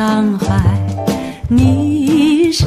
上海你是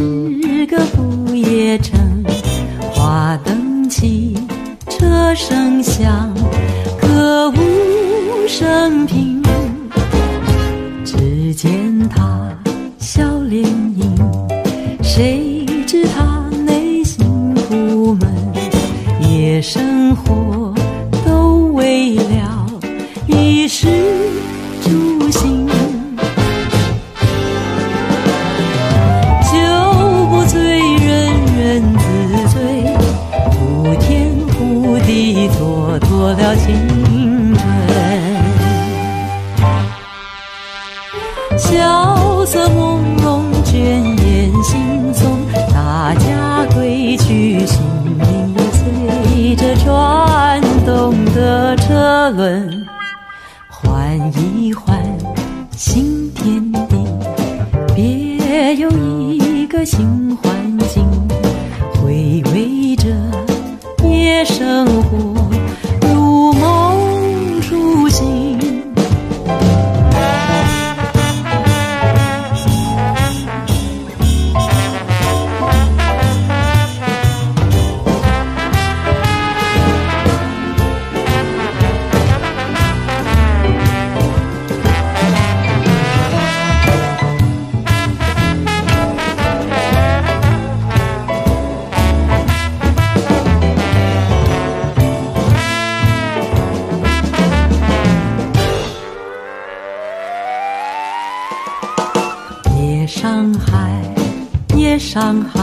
上海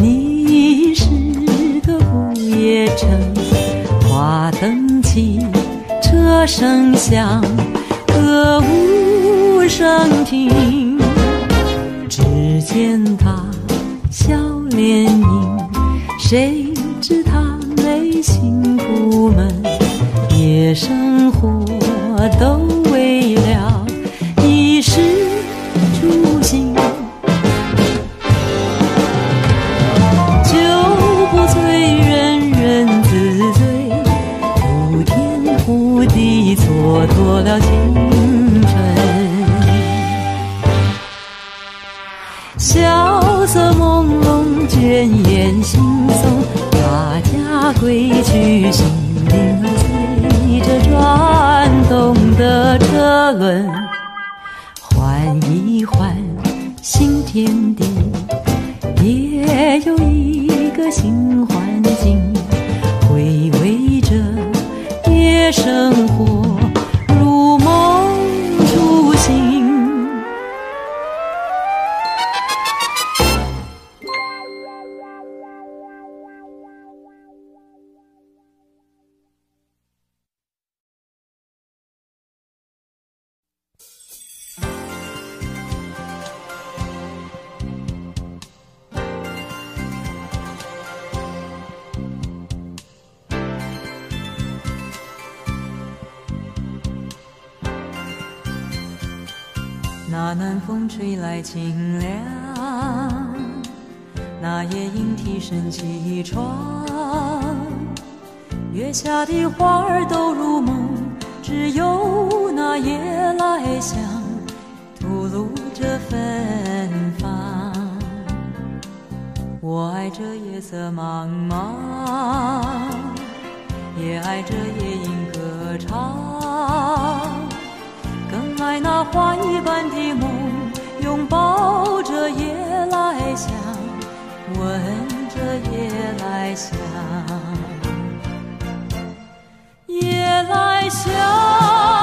你是个不夜城华灯起车声响。我爱这夜色茫茫，也爱这夜莺歌唱，更爱那花一般的梦，拥抱着夜来香，闻着夜来香。夜来香。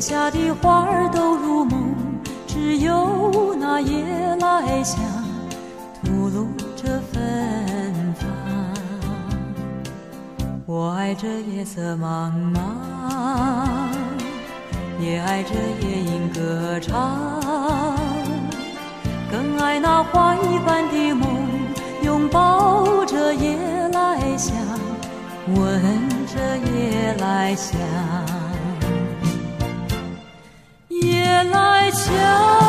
下的花儿都入梦，只有那夜来香吐露着芬芳。我爱这夜色茫茫，也爱这夜莺歌唱，更爱那花一般的梦，拥抱着夜来香，闻着夜来香，来香。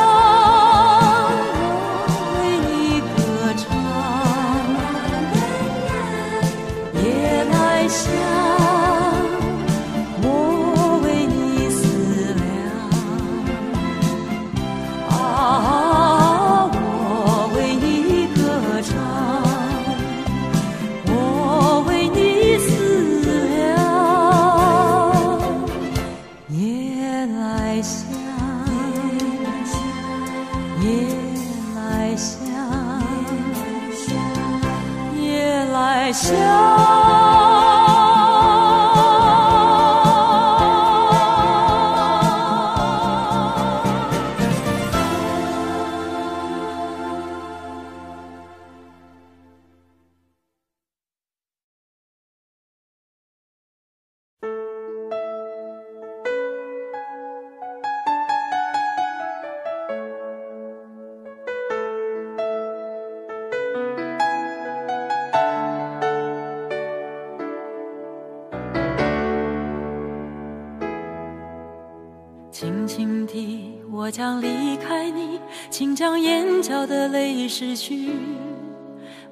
失去。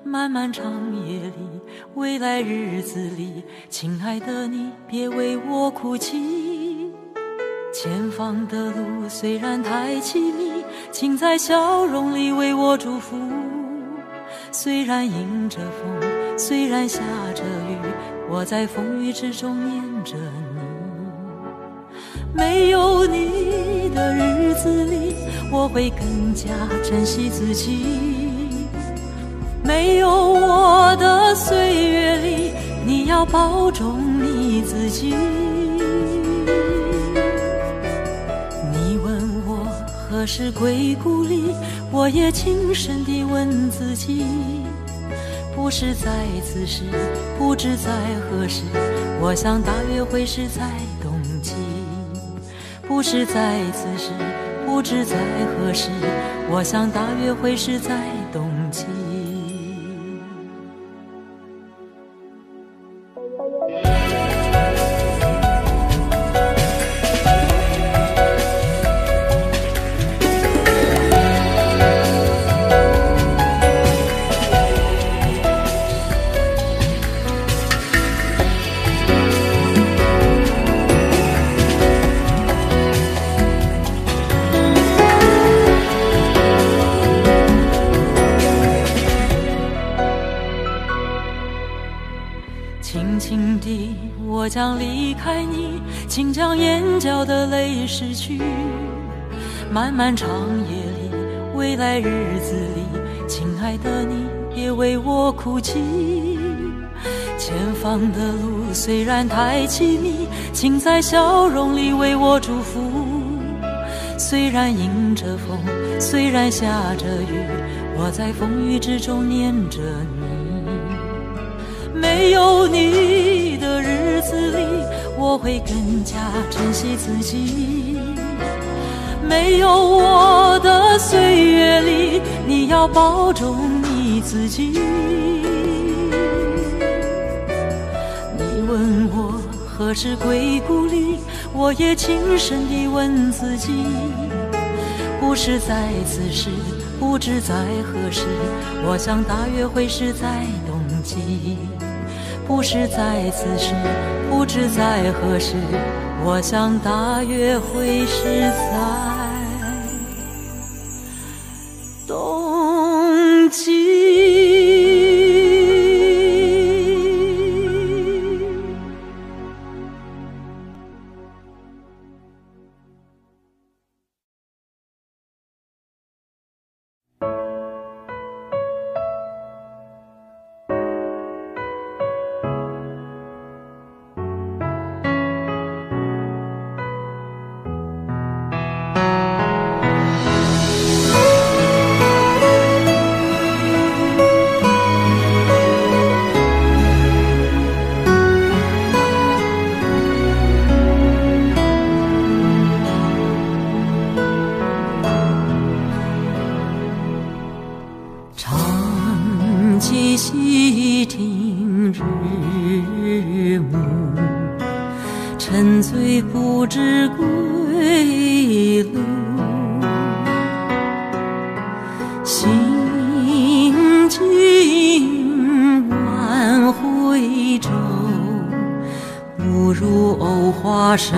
漫漫长夜里，未来日子里，亲爱的你，别为我哭泣。前方的路虽然太凄迷，请在笑容里为我祝福。虽然迎着风，虽然下着雨，我在风雨之中念着你。没有你。的日子里，我会更加珍惜自己。没有我的岁月里，你要保重你自己。你问我何时归故里，我也轻声地问自己。不是在此时，不知在何时，我想大约会是在冬季。不是在此时，不知在何时，我想大约会是在冬季。失去。漫漫长夜里，未来日子里，亲爱的你，别为我哭泣。前方的路虽然太凄迷，请在笑容里为我祝福。虽然迎着风，虽然下着雨，我在风雨之中念着你。没有你的。日子里，我会更加珍惜自己。没有我的岁月里，你要保重你自己。你问我何时归故里，我也轻声地问自己。不是在此时，不知在何时，我想大约会是在冬季。不是在此时，不知在何时，我想大约会是在。知归路。行尽万回舟，不入藕花深。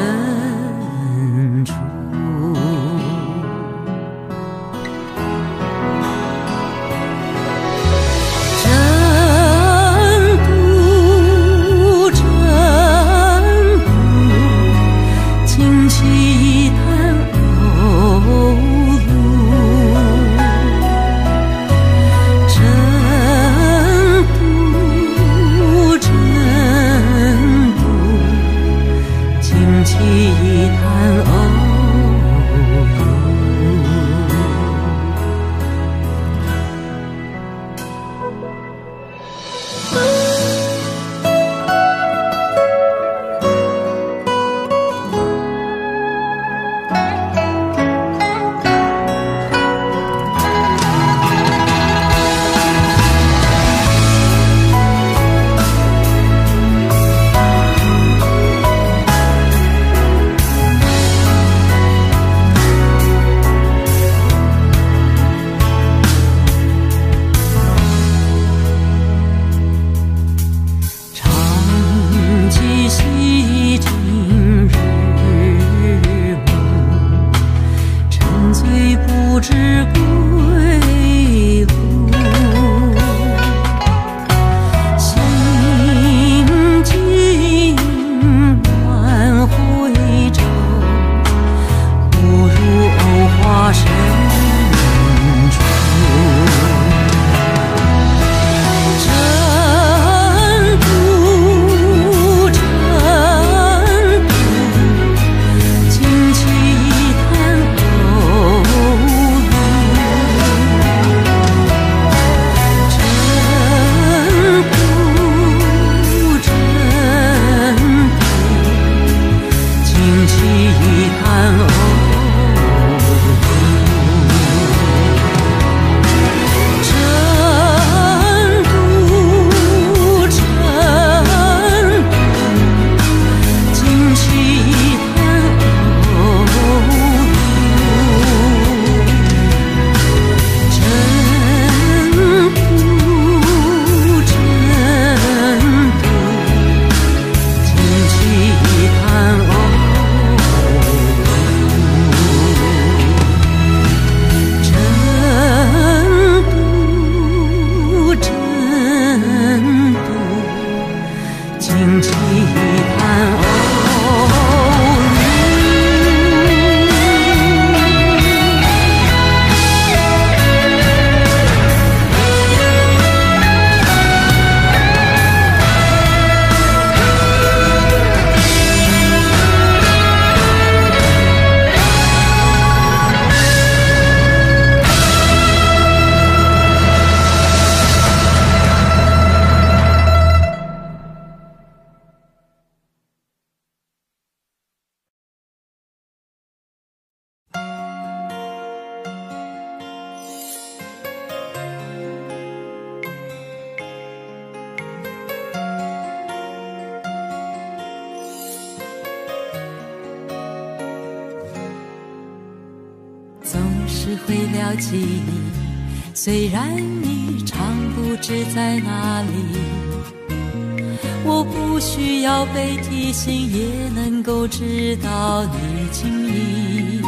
心也能够知道你情意。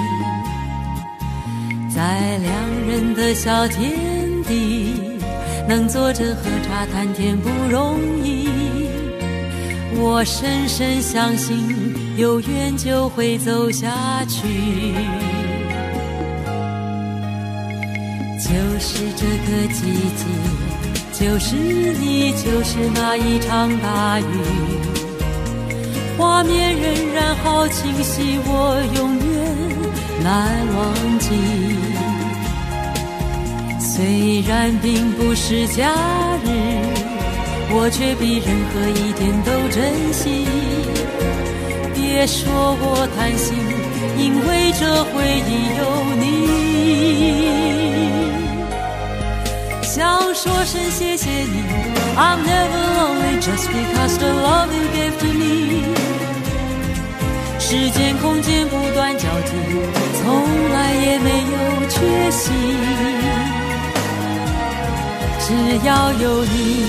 在两人的小天地，能坐着喝茶谈天不容易。我深深相信，有缘就会走下去。就是这个季节，就是你，就是那一场大雨，画面仍然好清晰，我永远难忘记。虽然并不是假日，我却比任何一天都珍惜。别说我贪心，因为这回忆有你。想说声谢谢你，I'm never lonely just because the love you gave to me。时间空间不断交替，从来也没有缺席。只要有你，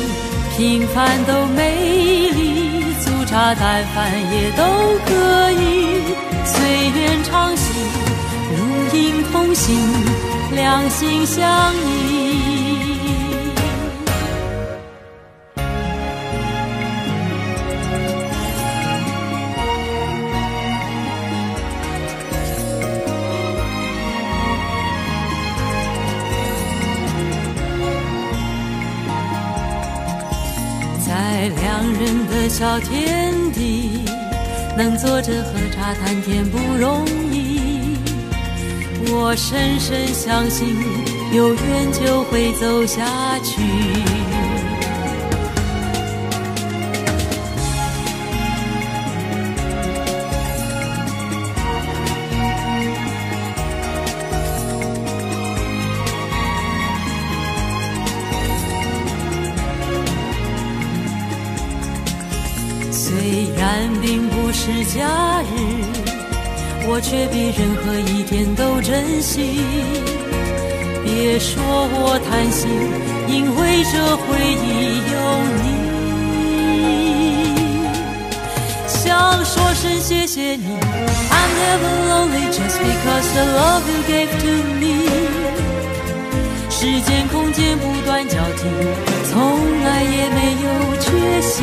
平凡都美丽，粗茶淡饭也都可以。随缘长行，如影同行，两心相依。小天地，能坐着喝茶谈天不容易。我深深相信，有缘就会走下去。却比任何一天都珍惜。别说我贪心，因为这回忆有你。想说声谢谢你，I'm never lonely just because the love you gave to me。时间空间不断交替，从来也没有缺席。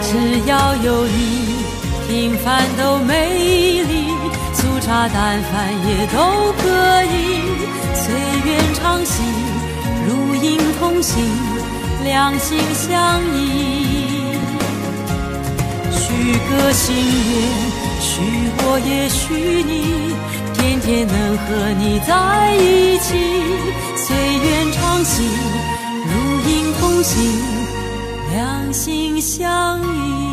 只要有你，平凡都美丽，粗茶淡饭也都可以。随缘长行，如影同行，两心相依。许个心愿，许我也许你，天天能和你在一起。随缘长行，如影同行。两心相依。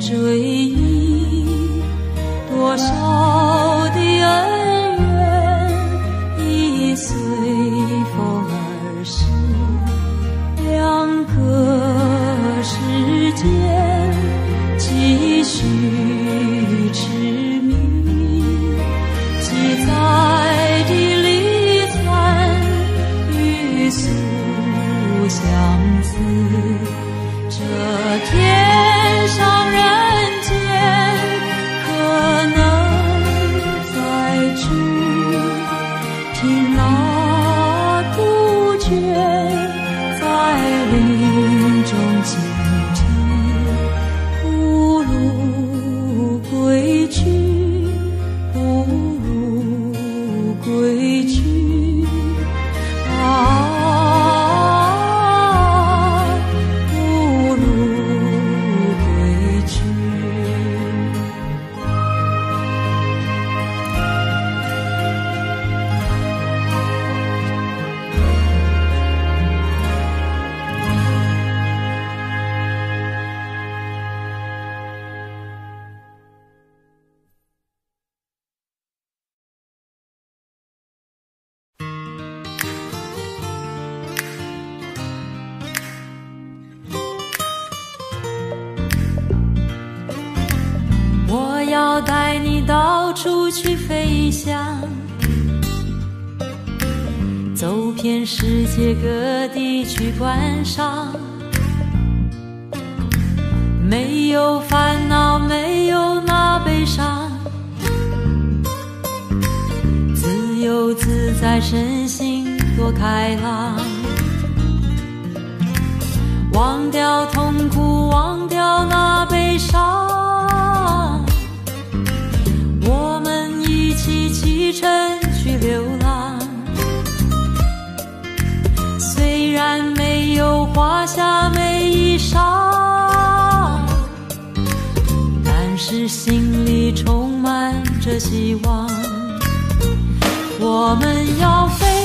追忆多少的恩怨，已随风而逝。两个世界几许痴迷，几载的离散与诉相思，这天。画下每一刹但是心里充满着希望。我们要飞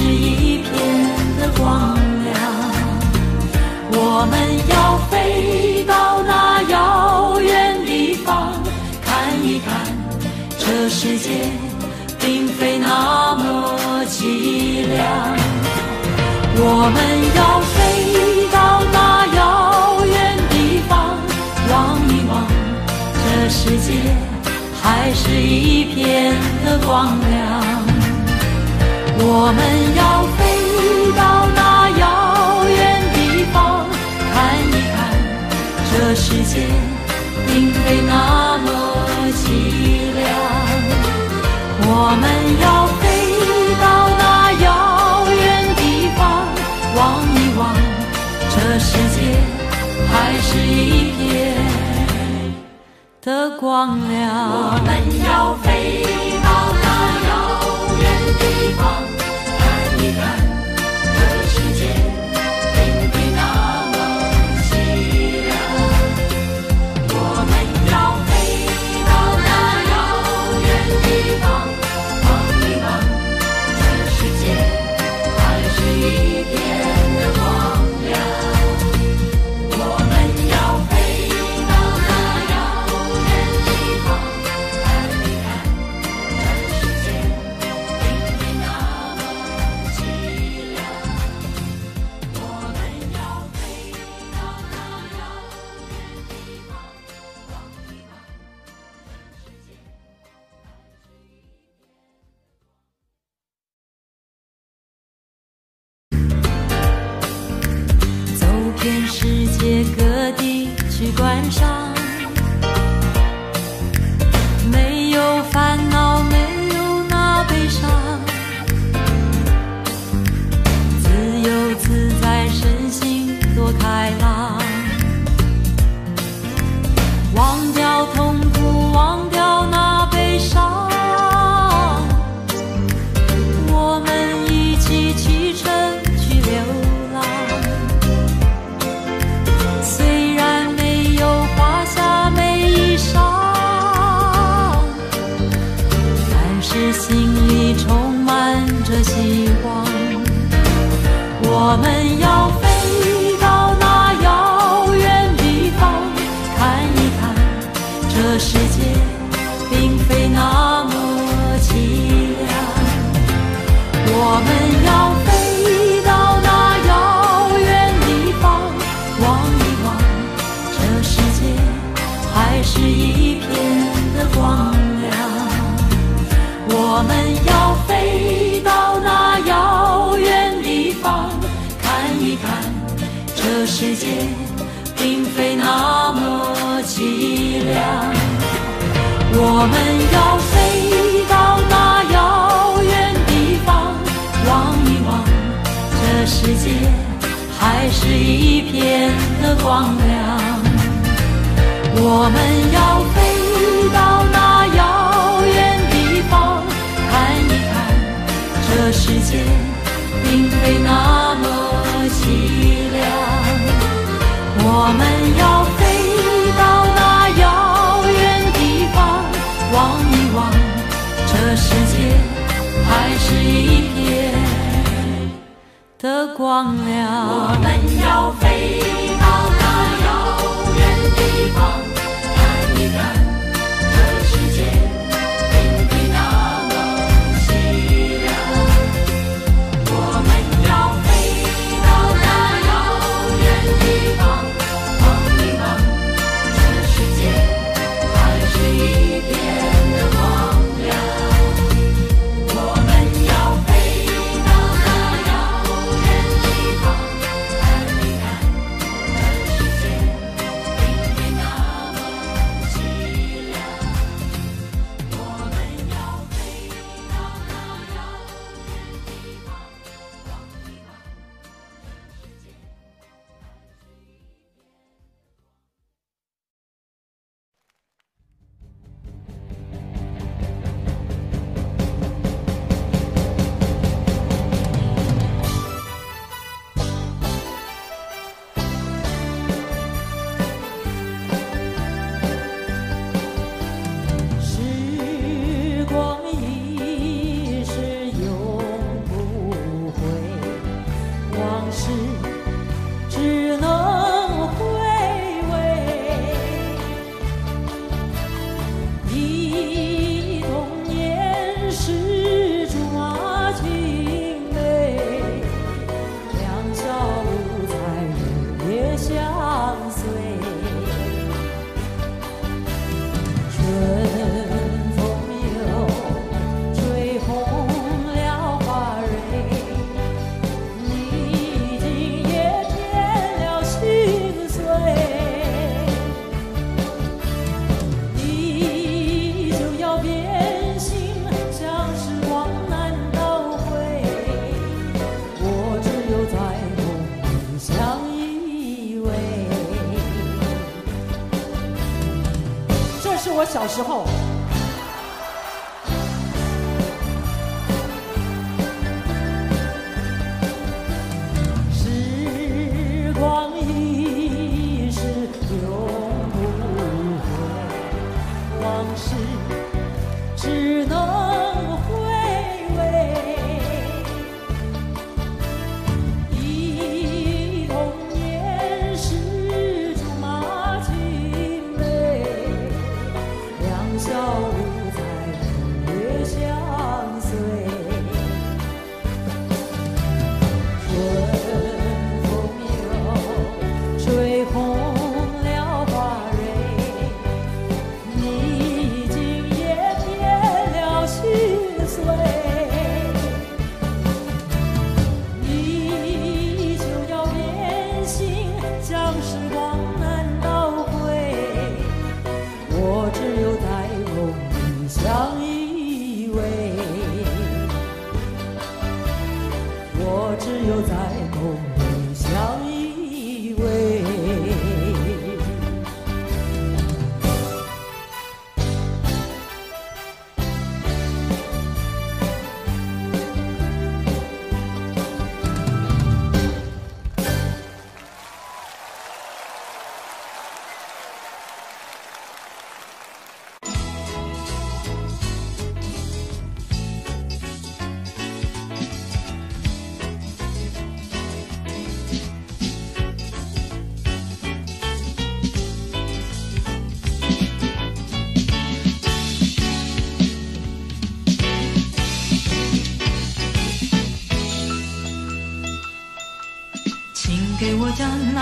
是一片的光亮我们要飞到那遥远地方看一看这世界并非那么凄凉。我们要飞到那遥远地方望一望这世界还是一片的光亮我们要飞到那遥远地方看一看这世界并非那么凄凉我们要飞到那遥远地方望一望这世界还是一片的光亮。我们要飞小时候。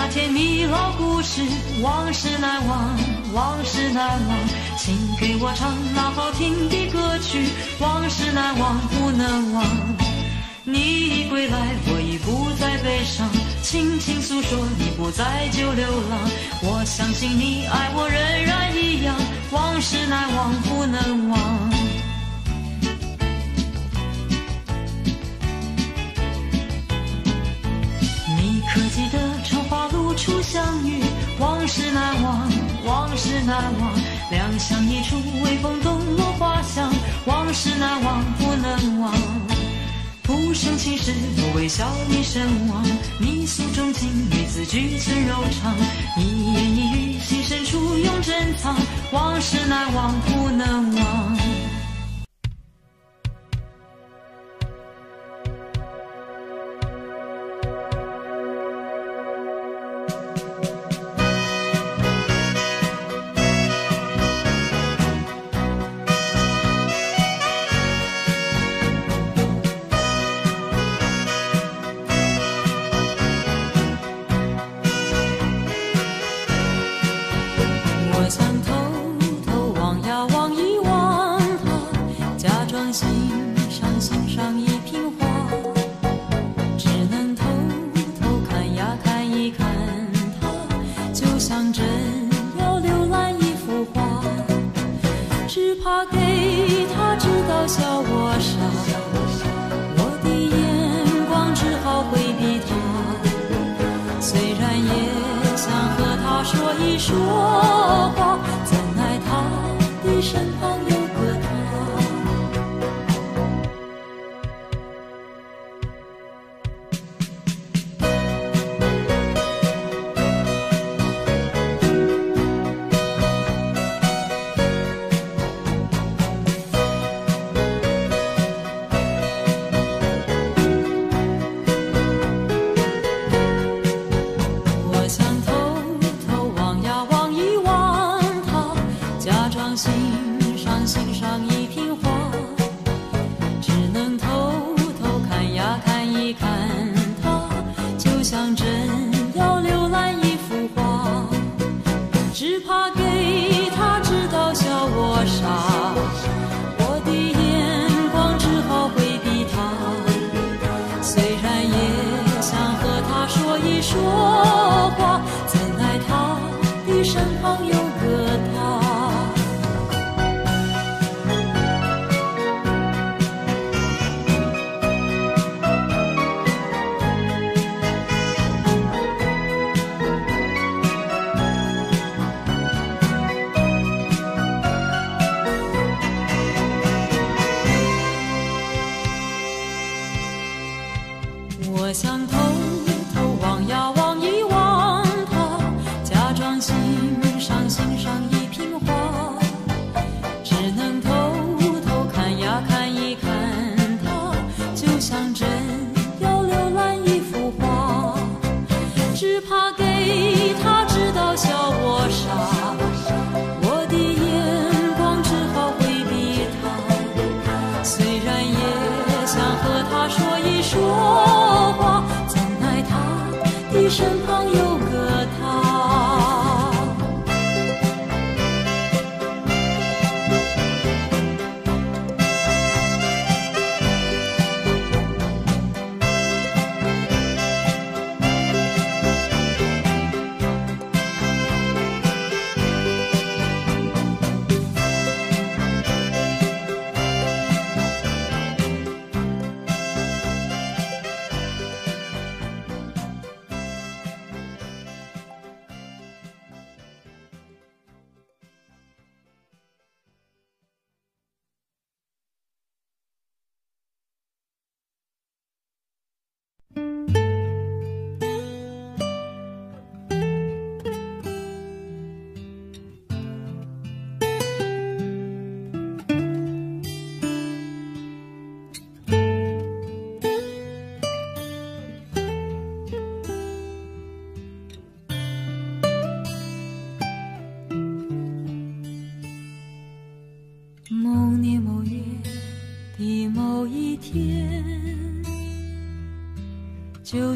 那甜蜜老故事，往事难忘，往事难忘。请给我唱那好听的歌曲，往事难忘，不能忘。你已归来，我已不再悲伤，轻轻诉说，你不再就流浪。我相信你爱我仍然一样，往事难忘，不能忘。难忘。两相一处，微风动落花香，往事难忘，不能忘。浮生情事，我微笑你身亡。你诉衷情，女子句寸柔肠。一言一语，心深处永珍藏，往事难忘，不能忘。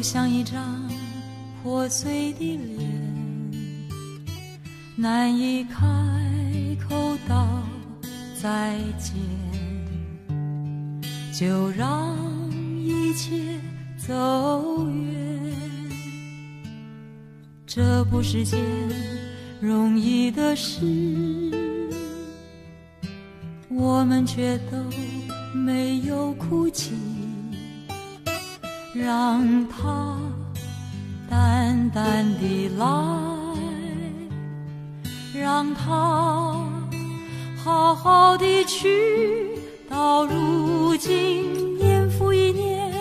像一张破碎的脸，难以开口道再见，就让一切走远。这不是件容易的事，我们却都没有哭泣，让它淡淡的来，让它好好的去。到如今，年复一年，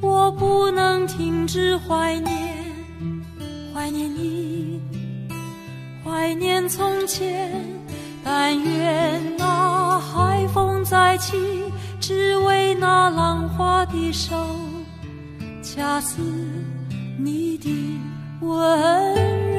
我不能停止怀念。怀念你，怀念从前。但愿那海风再起，只为那浪花的手，恰似你的温柔。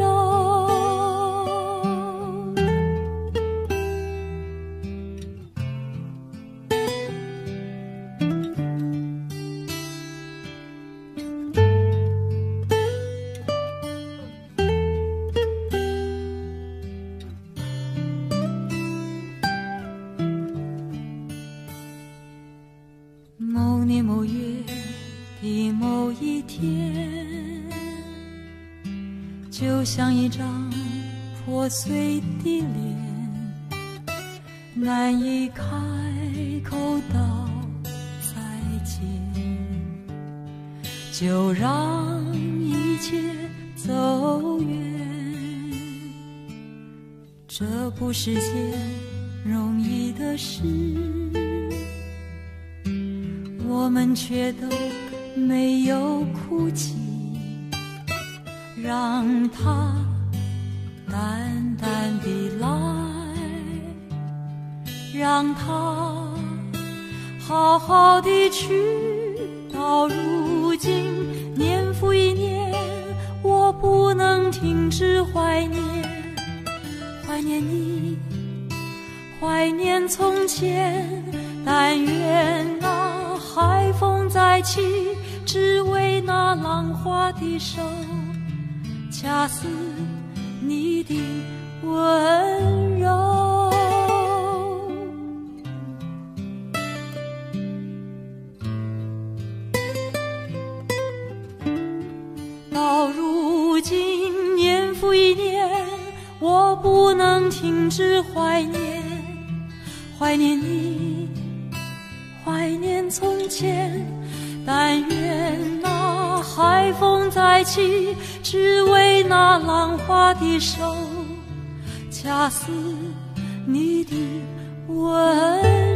是件容易的事。我们却都没有哭泣，让它淡淡的来，让它好好的去。到如今，年复一年，我不能停止怀念，念你，怀念从前。但愿那海风再起，只为那浪花的手，恰似你的温柔。停止怀念，怀念你。怀念从前，但愿那海风再起，只为那浪花的手，恰似你的吻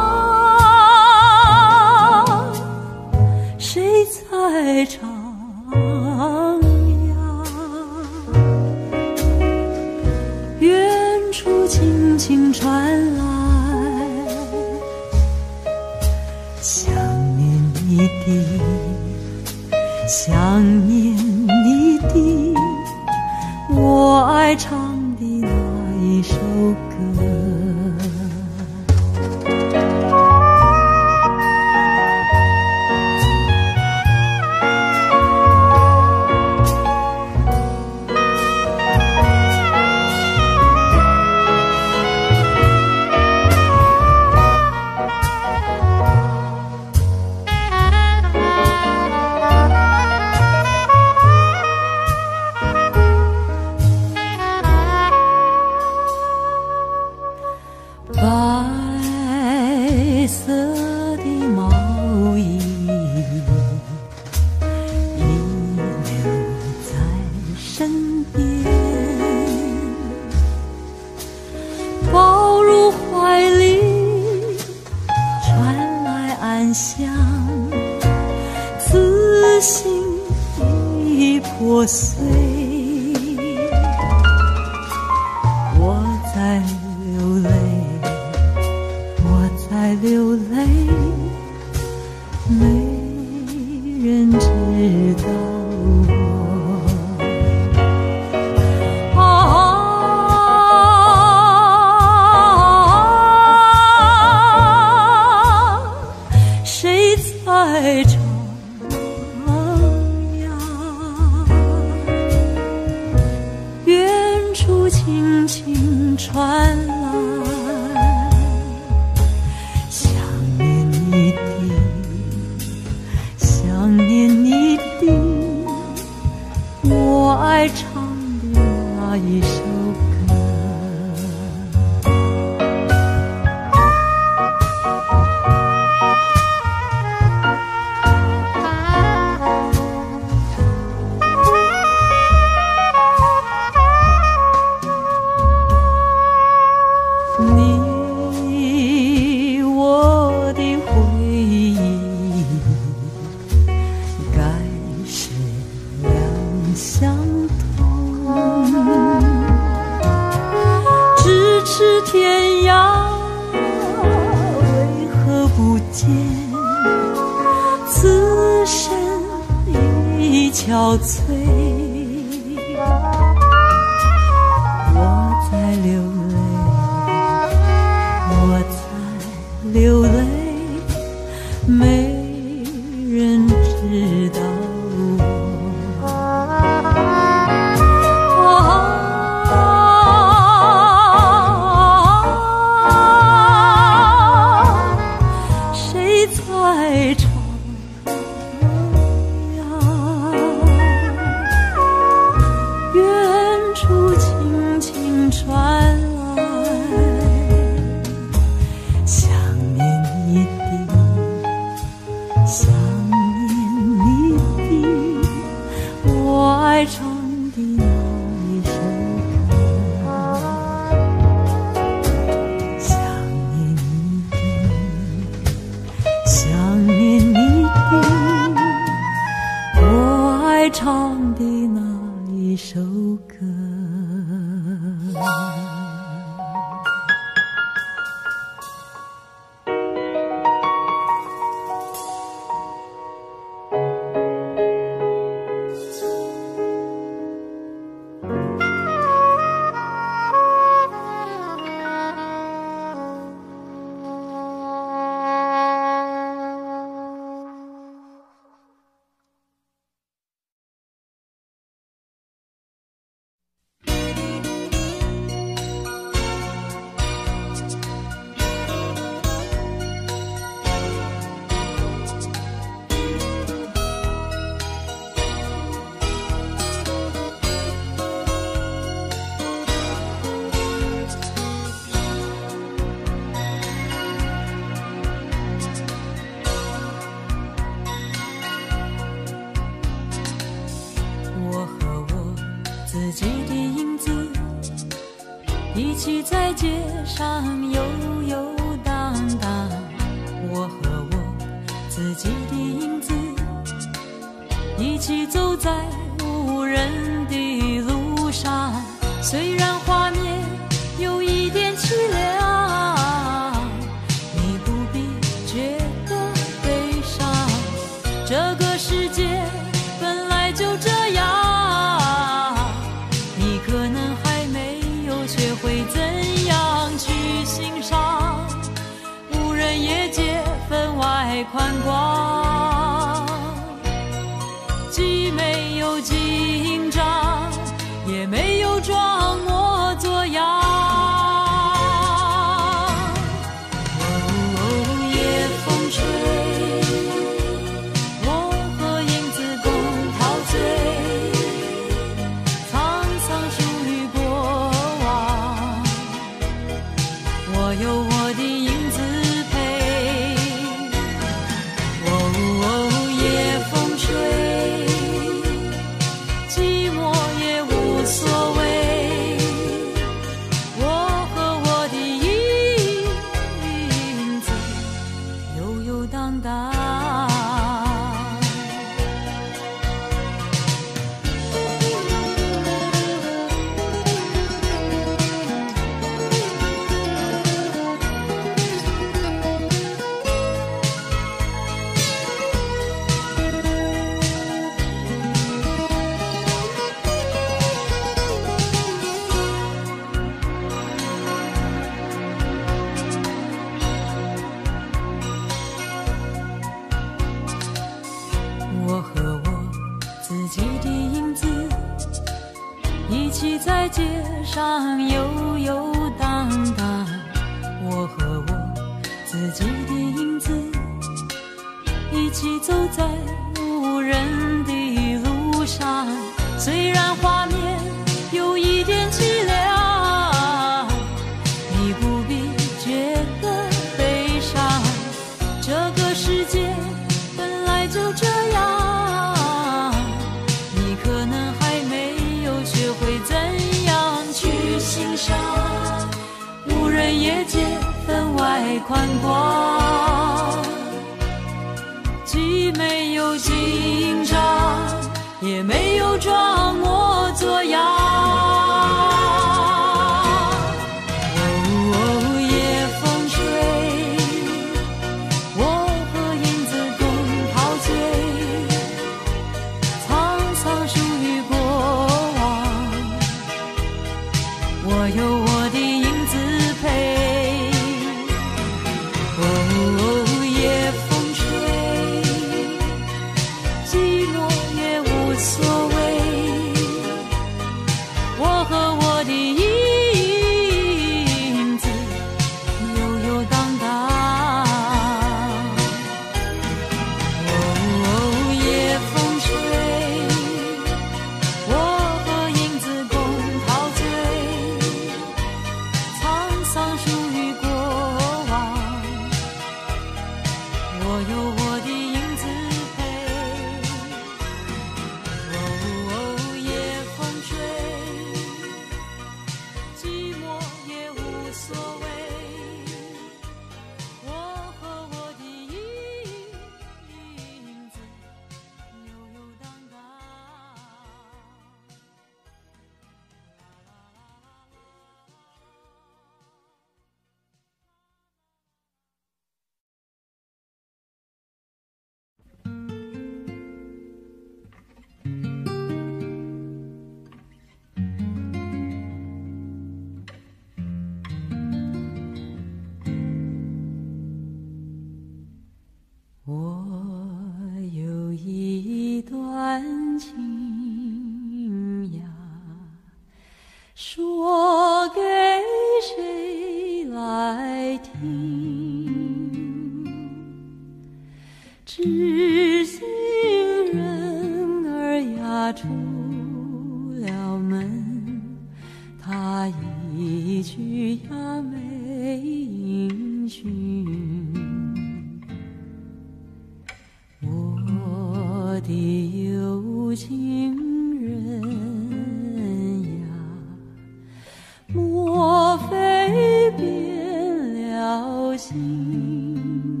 心。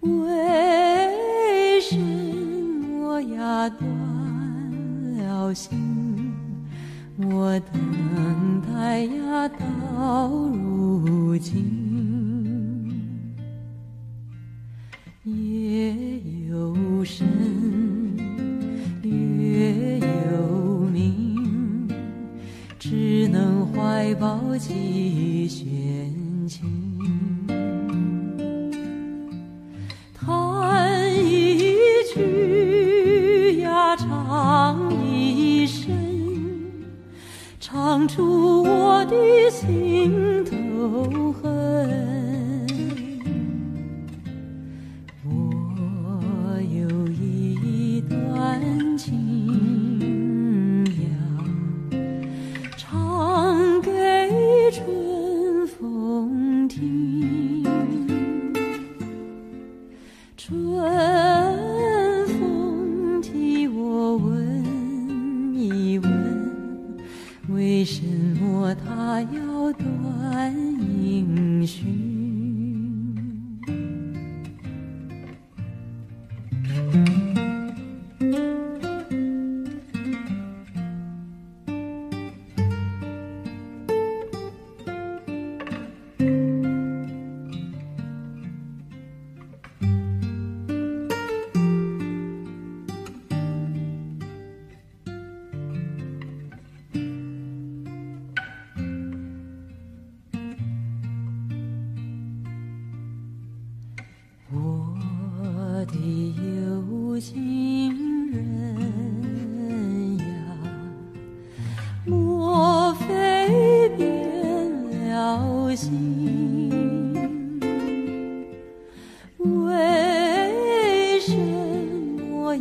为什么呀断了心？我等待呀到如今。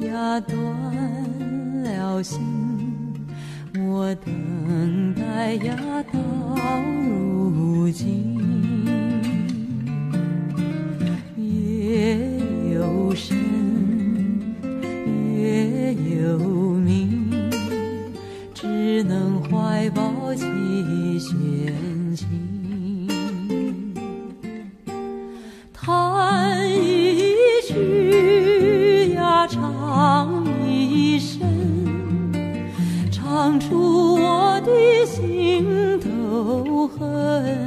呀断了心我等待呀到如今。夜有深月有明只能怀抱泣雪。出我的心头恨。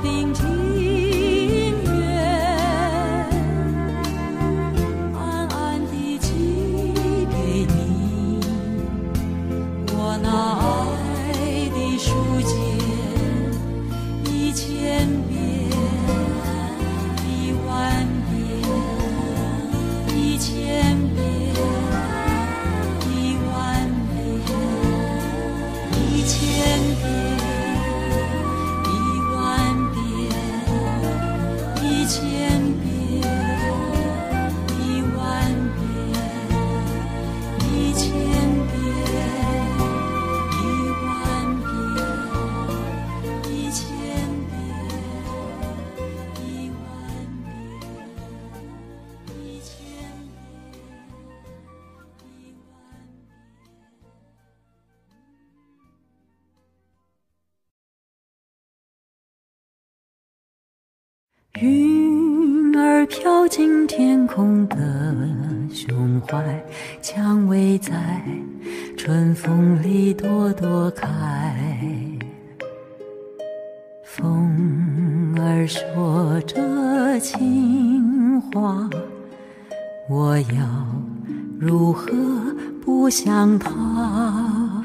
并肩胸怀，蔷薇在春风里朵朵开。风儿说着情话，我要如何不想他？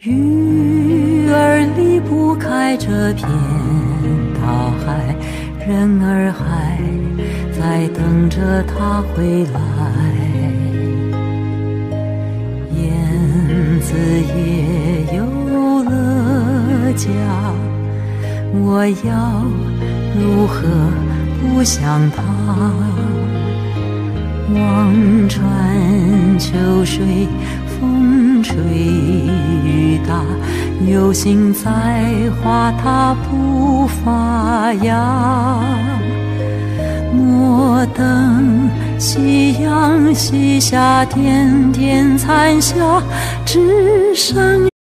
鱼儿离不开这片大海，人儿还在等着他回来。燕子也有了家，我要如何不想他？望穿秋水，风吹雨打，有心栽花它不发芽。莫等夕阳西下，点点残霞，只剩。